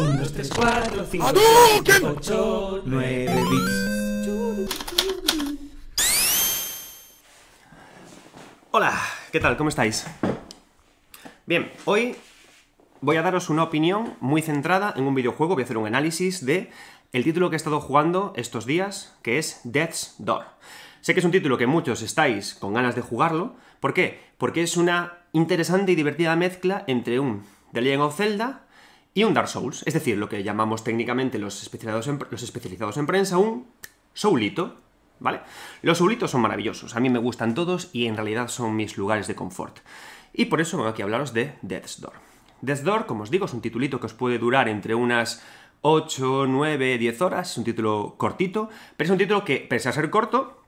1, 2, 3, 4, 5, 6, 8, 9 bits. Hola, ¿qué tal? ¿Cómo estáis? Bien, hoy voy a daros una opinión muy centrada en un videojuego, voy a hacer un análisis de el título que he estado jugando estos días, que es Death's Door. Sé que es un título que muchos estáis con ganas de jugarlo. ¿Por qué? Porque es una interesante y divertida mezcla entre un The Legend of Zelda y un Dark Souls. Es decir, lo que llamamos técnicamente los especializados en, los especializados en prensa un soulito, ¿vale? Los soulitos son maravillosos, a mí me gustan todos y en realidad son mis lugares de confort. Y por eso vengo aquí a hablaros de Death's Door. Death's Door, como os digo, es un titulito que os puede durar entre unas 8, 9, 10 horas, es un título cortito, pero es un título que, pese a ser corto,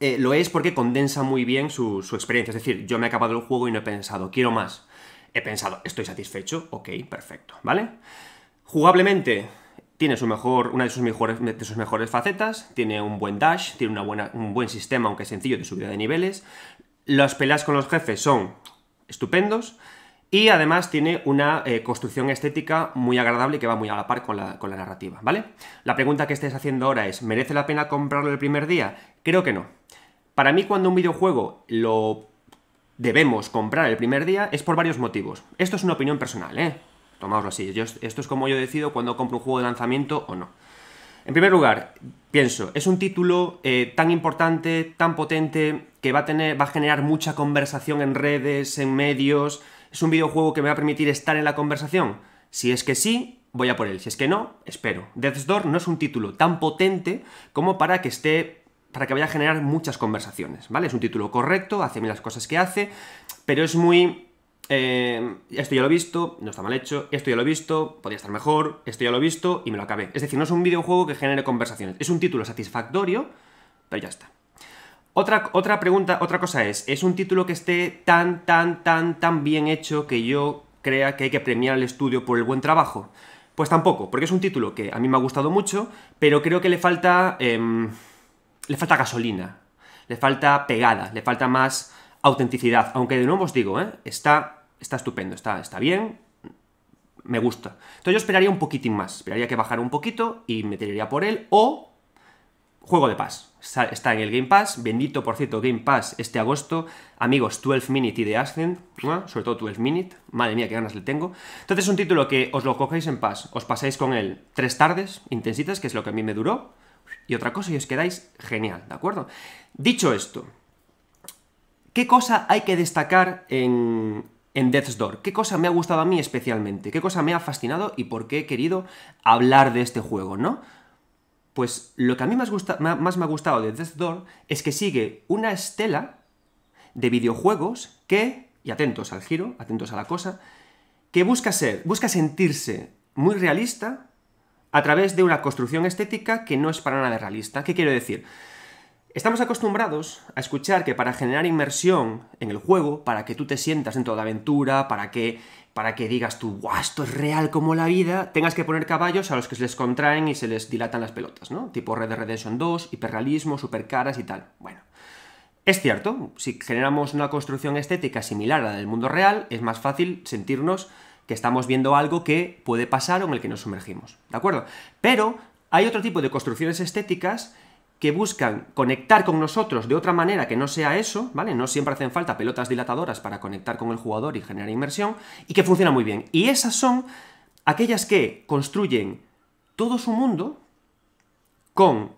eh, lo es porque condensa muy bien su, su, experiencia. Es decir, yo me he acabado el juego y no he pensado, quiero más. He pensado, estoy satisfecho, ok, perfecto, ¿vale? Jugablemente, tiene su mejor, una de sus, mejores, de sus mejores facetas, tiene un buen dash, tiene una buena, un buen sistema, aunque sencillo, de subida de niveles. Las peleas con los jefes son estupendos. Y además tiene una eh, construcción estética muy agradable que va muy a la par con la, con la, narrativa, ¿vale? La pregunta que estés haciendo ahora es, ¿merece la pena comprarlo el primer día? Creo que no. Para mí cuando un videojuego lo debemos comprar el primer día es por varios motivos. Esto es una opinión personal, ¿eh? Tomáoslo así. Yo, esto es como yo decido cuando compro un juego de lanzamiento o no. En primer lugar, pienso, es un título eh, tan importante, tan potente, que va a, tener, va a generar mucha conversación en redes, en medios ¿Es un videojuego que me va a permitir estar en la conversación? Si es que sí, voy a por él. Si es que no, espero. Death's Door no es un título tan potente como para que esté para que vaya a generar muchas conversaciones, ¿vale? Es un título correcto, hace bien las cosas que hace, pero es muy... Eh, esto ya lo he visto, no está mal hecho, esto ya lo he visto, podría estar mejor, esto ya lo he visto y me lo acabé. Es decir, no es un videojuego que genere conversaciones, es un título satisfactorio, pero ya está. Otra, otra pregunta, otra cosa es, ¿es un título que esté tan, tan, tan, tan bien hecho que yo crea que hay que premiar al estudio por el buen trabajo? Pues tampoco, porque es un título que a mí me ha gustado mucho, pero creo que le falta. Eh, le falta gasolina, le falta pegada, le falta más autenticidad. Aunque de nuevo os digo, ¿eh? está, está estupendo, está, está bien, me gusta. Entonces yo esperaría un poquitín más, esperaría que bajara un poquito y me tiraría por él, o Juego de Pass. Está en el Game Pass. Bendito, por cierto, Game Pass este agosto. Amigos, 12 Minute y The Ascent. Sobre todo 12 Minute. Madre mía, qué ganas le tengo. Entonces es un título que os lo cogéis en Pass. Os pasáis con él tres tardes intensitas, que es lo que a mí me duró. Y otra cosa y os quedáis genial, ¿de acuerdo? Dicho esto, ¿qué cosa hay que destacar en, en Death's Door? ¿Qué cosa me ha gustado a mí especialmente? ¿Qué cosa me ha fascinado y por qué he querido hablar de este juego, ¿no? Pues lo que a mí más, más me ha gustado de Death Door es que sigue una estela de videojuegos que, y atentos al giro, atentos a la cosa, que busca ser, busca sentirse muy realista a través de una construcción estética que no es para nada realista. ¿Qué quiero decir? Estamos acostumbrados a escuchar que para generar inmersión en el juego, para que tú te sientas dentro de aventura, para que para que digas tú, ¡guau! Esto es real como la vida, tengas que poner caballos a los que se les contraen y se les dilatan las pelotas, ¿no? Tipo Red Dead Redemption 2, hiperrealismo, supercaras y tal. Bueno. Es cierto, si generamos una construcción estética similar a la del mundo real, es más fácil sentirnos que estamos viendo algo que puede pasar o en el que nos sumergimos, ¿de acuerdo? Pero hay otro tipo de construcciones estéticas que buscan conectar con nosotros de otra manera que no sea eso, ¿vale? No siempre hacen falta pelotas dilatadoras para conectar con el jugador y generar inmersión, y que funciona muy bien. Y esas son aquellas que construyen todo su mundo con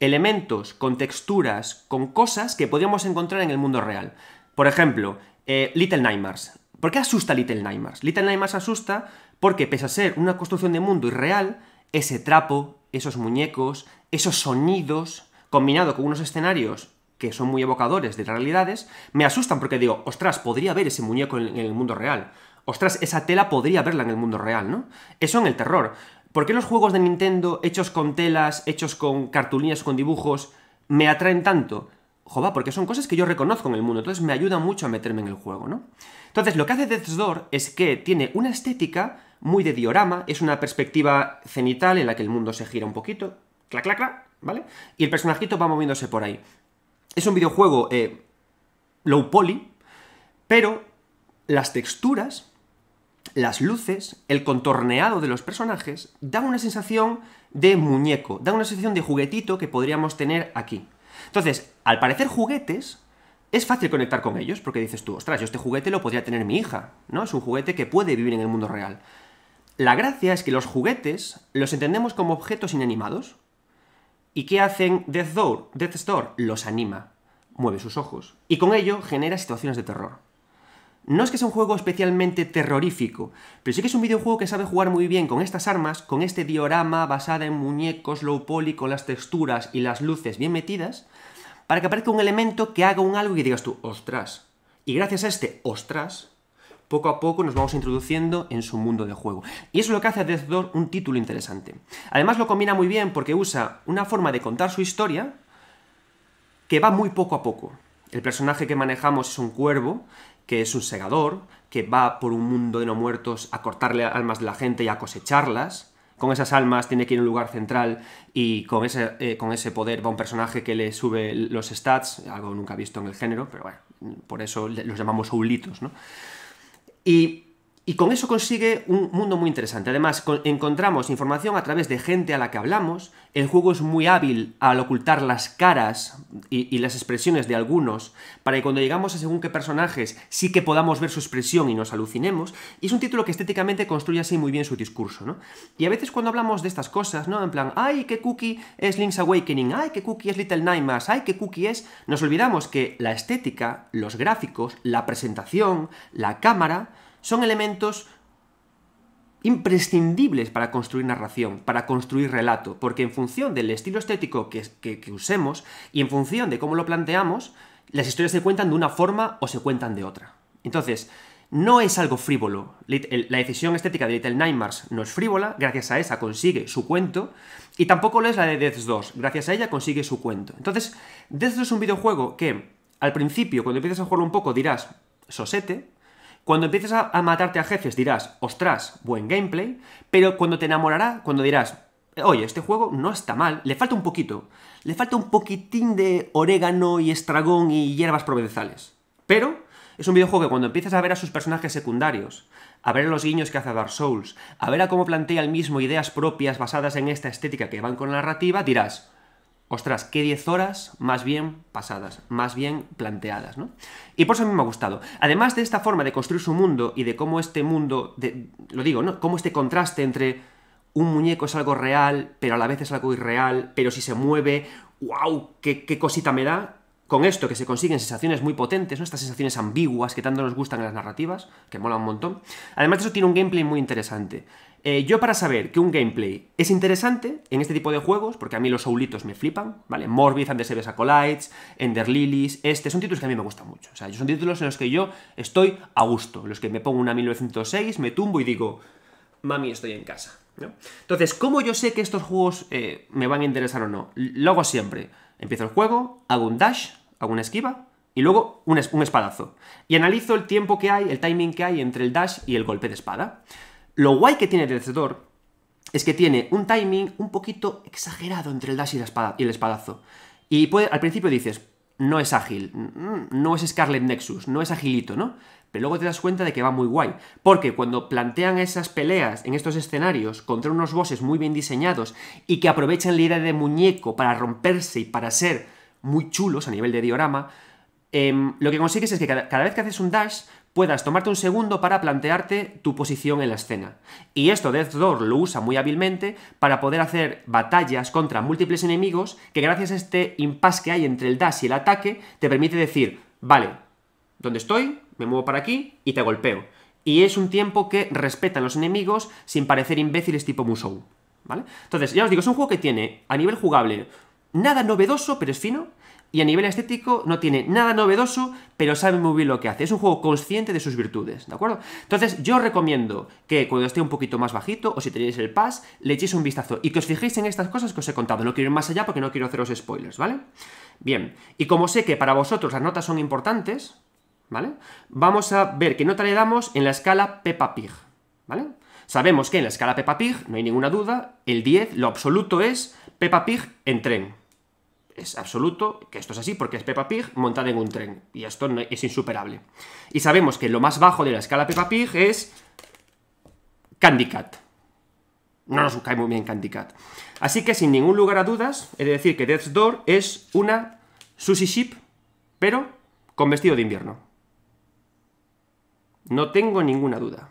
elementos, con texturas, con cosas que podríamos encontrar en el mundo real. Por ejemplo, eh, Little Nightmares. ¿Por qué asusta Little Nightmares? Little Nightmares asusta porque, pese a ser una construcción de mundo irreal, ese trapo, esos muñecos, esos sonidos, combinado con unos escenarios que son muy evocadores de realidades, me asustan porque digo, ostras, podría ver ese muñeco en, el mundo real. Ostras, esa tela podría verla en el mundo real, ¿no? Eso en el terror. ¿Por qué los juegos de Nintendo hechos con telas, hechos con cartulinas, con dibujos, me atraen tanto? Joder, porque son cosas que yo reconozco en el mundo, entonces me ayuda mucho a meterme en el juego, ¿no? Entonces, lo que hace Death's Door es que tiene una estética muy de diorama, es una perspectiva cenital en la que el mundo se gira un poquito, clac, clac, clac, ¿vale? Y el personajito va moviéndose por ahí. Es un videojuego eh, low poly, pero las texturas las luces, el contorneado de los personajes, dan una sensación de muñeco, dan una sensación de juguetito que podríamos tener aquí. Entonces, al parecer juguetes, es fácil conectar con ellos, porque dices tú, ostras, yo este juguete lo podría tener mi hija, ¿no? Es un juguete que puede vivir en el mundo real. La gracia es que los juguetes los entendemos como objetos inanimados. ¿Y qué hacen Death Door? Death Store los anima, mueve sus ojos, y con ello genera situaciones de terror. No es que sea un juego especialmente terrorífico, pero sí que es un videojuego que sabe jugar muy bien con estas armas, con este diorama basada en muñecos low poly, con las texturas y las luces bien metidas, para que aparezca un elemento que haga un algo y digas tú, ostras. Y gracias a este ostras, poco a poco nos vamos introduciendo en su mundo de juego. Y eso es lo que hace a Death Door un título interesante. Además lo combina muy bien porque usa una forma de contar su historia que va muy poco a poco. El personaje que manejamos es un cuervo que es un segador, que va por un mundo de no muertos a cortarle almas de la gente y a cosecharlas. Con esas almas tiene que ir a un lugar central y con ese, eh, con ese poder va un personaje que le sube los stats, algo nunca visto en el género, pero bueno, por eso los llamamos soulitos, ¿no? Y y con eso consigue un mundo muy interesante. Además, encontramos información a través de gente a la que hablamos. El juego es muy hábil al ocultar las caras y, las expresiones de algunos, para que cuando llegamos a según qué personajes sí que podamos ver su expresión y nos alucinemos. Y es un título que estéticamente construye así muy bien su discurso, ¿no? Y a veces cuando hablamos de estas cosas, ¿no? En plan, ¡ay, qué cookie es Link's Awakening! ¡ay, qué cookie es Little Nightmares! ¡ay, qué cookie es! Nos olvidamos que la estética, los gráficos, la presentación, la cámara son elementos imprescindibles para construir narración, para construir relato, porque en función del estilo estético que, usemos y en función de cómo lo planteamos, las historias se cuentan de una forma o se cuentan de otra. Entonces, no es algo frívolo. La decisión estética de Little Nightmares no es frívola, gracias a esa consigue su cuento, y tampoco lo es la de Death 2, gracias a ella consigue su cuento. Entonces, Death 2 es un videojuego que, al principio, cuando empiezas a jugarlo un poco, dirás, sosete, cuando empieces a, matarte a jefes dirás, ostras, buen gameplay, pero cuando te enamorará, cuando dirás, oye, este juego no está mal, le falta un poquito, le falta un poquitín de orégano y estragón y hierbas provenzales. Pero es un videojuego que cuando empiezas a ver a sus personajes secundarios, a ver los guiños que hace Dark Souls, a ver a cómo plantea el mismo ideas propias basadas en esta estética que van con la narrativa, dirás, ostras, qué 10 horas más bien pasadas, más bien planteadas, ¿no? Y por eso a mí me ha gustado. Además de esta forma de construir su mundo y de cómo este mundo, lo digo, ¿no? Cómo este contraste entre un muñeco es algo real, pero a la vez es algo irreal, pero si se mueve, wow, qué, qué cosita me da con esto que se consiguen sensaciones muy potentes, ¿no? estas sensaciones ambiguas que tanto nos gustan en las narrativas, que mola un montón. Además de eso tiene un gameplay muy interesante. Eh, yo para saber que un gameplay es interesante en este tipo de juegos, porque a mí los soulitos me flipan, ¿vale? Morbid, and the Acolytes, Ender Lilies, este, son títulos que a mí me gustan mucho. O sea, son títulos en los que yo estoy a gusto, los que me pongo una 1906, me tumbo y digo, mami, estoy en casa. Entonces, ¿cómo yo sé que estos juegos eh, me van a interesar o no? Lo siempre. Empiezo el juego, hago un dash, hago una esquiva, y luego un, espadazo. Y analizo el tiempo que hay, el timing que hay entre el dash y el golpe de espada. Lo guay que tiene Door es que tiene un timing un poquito exagerado entre el dash y, el espadazo. Y al principio dices, no es ágil, mm, no es Scarlet Nexus, no es agilito, ¿no? Pero luego te das cuenta de que va muy guay. Porque cuando plantean esas peleas en estos escenarios contra unos bosses muy bien diseñados y que aprovechan la idea de muñeco para romperse y para ser muy chulos a nivel de diorama, em, lo que consigues es que cada, vez que haces un dash puedas tomarte un segundo para plantearte tu posición en la escena. Y esto Death Door lo usa muy hábilmente para poder hacer batallas contra múltiples enemigos que gracias a este impasse que hay entre el dash y el ataque te permite decir, vale, ¿dónde estoy? Me muevo para aquí y te golpeo. Y es un tiempo que respetan los enemigos sin parecer imbéciles tipo Musou. ¿Vale? Entonces, ya os digo, es un juego que tiene a nivel jugable nada novedoso, pero es fino, y a nivel estético no tiene nada novedoso, pero sabe muy bien lo que hace. Es un juego consciente de sus virtudes, ¿de acuerdo? Entonces yo recomiendo que cuando esté un poquito más bajito, o si tenéis el pass, le echéis un vistazo y que os fijéis en estas cosas que os he contado. No quiero ir más allá porque no quiero haceros spoilers, ¿vale? Bien, y como sé que para vosotros las notas son importantes, ¿vale? Vamos a ver qué nota le damos en la escala Peppa Pig, ¿vale? Sabemos que en la escala Peppa Pig, no hay ninguna duda, el 10, lo absoluto es Peppa Pig en tren es absoluto que esto es así porque es Peppa Pig montada en un tren y esto es insuperable. Y sabemos que lo más bajo de la escala Peppa Pig es Candy Cat. No nos cae muy bien Candy Cat. Así que sin ningún lugar a dudas, he de decir que Death's Door es una sushi ship, pero con vestido de invierno. No tengo ninguna duda.